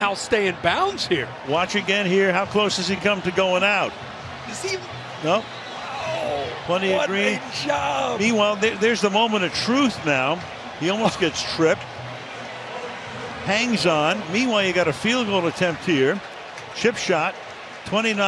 I'll stay in bounds here. Watch again here. How close has he come to going out? Is he? No. Oh, Plenty of green. a job. Meanwhile, there, there's the moment of truth now. He almost gets tripped. Hangs on. Meanwhile, you got a field goal attempt here. Chip shot. 29.